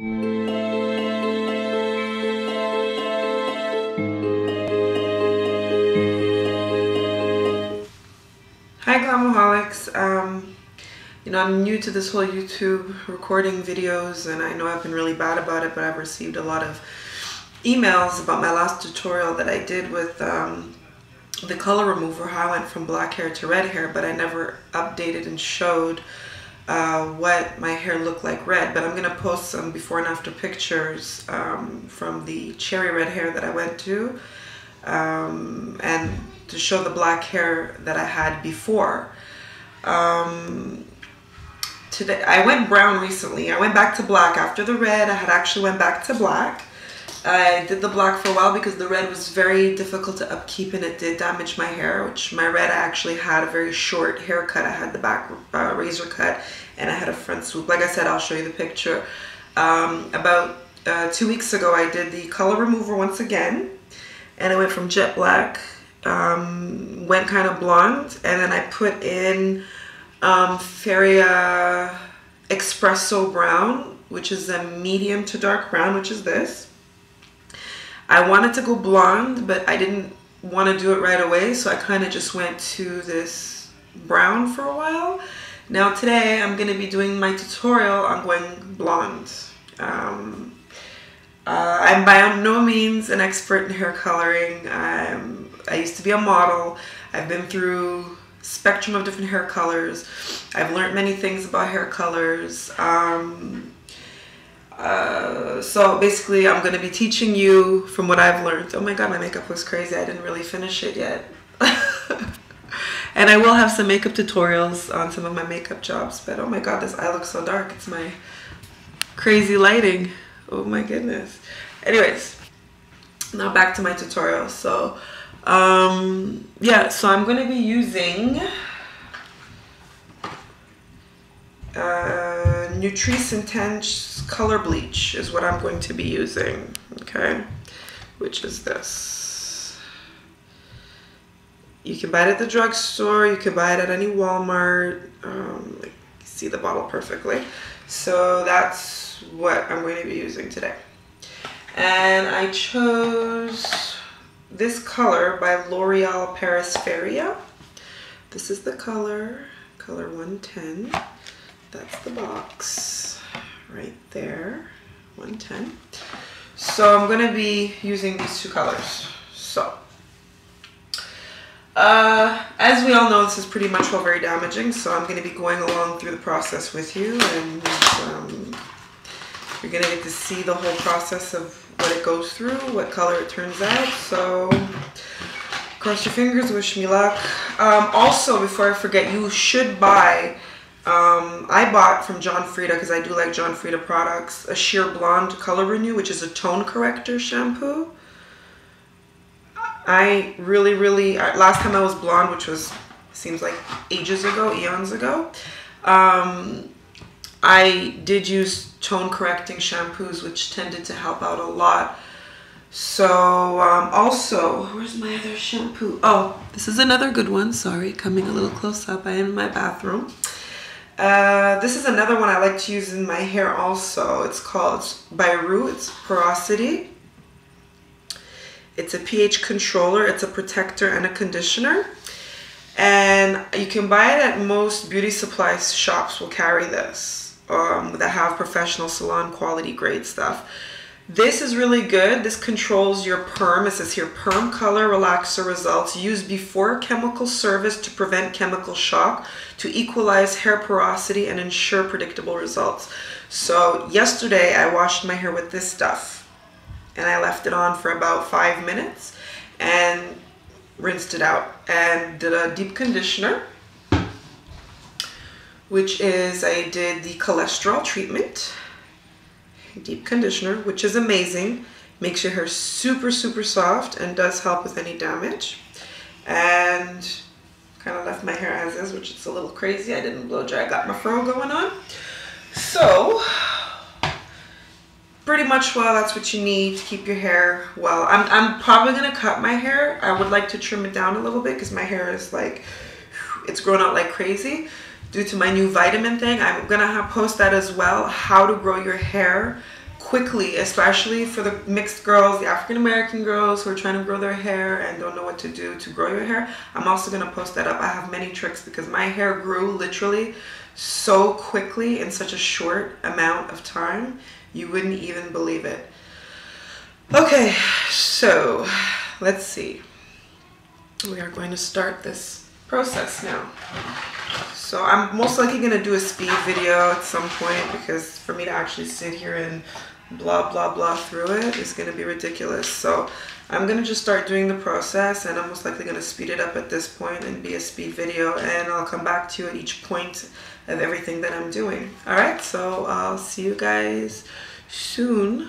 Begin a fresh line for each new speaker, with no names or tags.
Hi Glamaholics. Um, you know, I'm new to this whole YouTube recording videos and I know I've been really bad about it, but I've received a lot of emails about my last tutorial that I did with um, the color remover, how I went from black hair to red hair, but I never updated and showed uh, what my hair looked like red. But I'm gonna post some before and after pictures um, from the cherry red hair that I went to um, and to show the black hair that I had before. Um, today I went brown recently. I went back to black after the red. I had actually went back to black. I did the black for a while because the red was very difficult to upkeep and it did damage my hair, which my red I actually had a very short haircut. I had the back uh, razor cut and I had a front swoop. Like I said, I'll show you the picture. Um, about uh, two weeks ago, I did the color remover once again and I went from jet black, um, went kind of blonde, and then I put in um, Feria Espresso Brown, which is a medium to dark brown, which is this. I wanted to go blonde, but I didn't want to do it right away, so I kind of just went to this brown for a while. Now today I'm going to be doing my tutorial on going blonde. Um, uh, I'm by no means an expert in hair coloring. I'm, I used to be a model. I've been through spectrum of different hair colors. I've learned many things about hair colors. Um, uh, so basically I'm going to be teaching you from what I've learned. Oh my god, my makeup looks crazy. I didn't really finish it yet. and I will have some makeup tutorials on some of my makeup jobs. But oh my god, this eye looks so dark. It's my crazy lighting. Oh my goodness. Anyways, now back to my tutorial. So um, yeah, so I'm going to be using uh, Nutrisse Intense Color Bleach is what I'm going to be using, okay? Which is this. You can buy it at the drugstore, you can buy it at any Walmart. Um, see the bottle perfectly. So that's what I'm going to be using today. And I chose this color by L'Oreal Paris Feria. This is the color, color 110. That's the box right there, 110. So I'm gonna be using these two colors. So, uh, as we all know, this is pretty much all very damaging, so I'm gonna be going along through the process with you and um, you're gonna get to see the whole process of what it goes through, what color it turns out. So cross your fingers, wish me luck. Um, also, before I forget, you should buy um, I bought from John Frieda, because I do like John Frieda products, a Sheer Blonde Color Renew, which is a tone corrector shampoo. I really, really, last time I was blonde, which was, seems like ages ago, eons ago, um, I did use tone correcting shampoos, which tended to help out a lot. So, um, also, where's my other shampoo? Oh, this is another good one. Sorry, coming a little close up. I am in my bathroom. Uh, this is another one I like to use in my hair also. It's called by Roux. It's Porosity. It's a pH controller. It's a protector and a conditioner. And you can buy it at most beauty supply shops will carry this um, that have professional salon quality grade stuff. This is really good. This controls your perm. It says here, perm color relaxer results used before chemical service to prevent chemical shock, to equalize hair porosity and ensure predictable results. So yesterday I washed my hair with this stuff and I left it on for about five minutes and rinsed it out and did a deep conditioner which is I did the cholesterol treatment deep conditioner, which is amazing. Makes your hair super, super soft and does help with any damage. And kind of left my hair as is, which is a little crazy. I didn't blow dry. I got my fro going on. So, pretty much well, that's what you need to keep your hair well. I'm, I'm probably to cut my hair. I would like to trim it down a little bit because my hair is like, it's grown out like crazy due to my new vitamin thing. I'm gonna have, post that as well, how to grow your hair quickly, especially for the mixed girls, the African American girls who are trying to grow their hair and don't know what to do to grow your hair. I'm also gonna post that up. I have many tricks because my hair grew literally so quickly in such a short amount of time. You wouldn't even believe it. Okay, so let's see. We are going to start this process now. So I'm most likely going to do a speed video at some point because for me to actually sit here and blah blah blah through it is going to be ridiculous. So I'm going to just start doing the process and I'm most likely going to speed it up at this point and be a speed video and I'll come back to you at each point of everything that I'm doing. Alright, so I'll see you guys soon.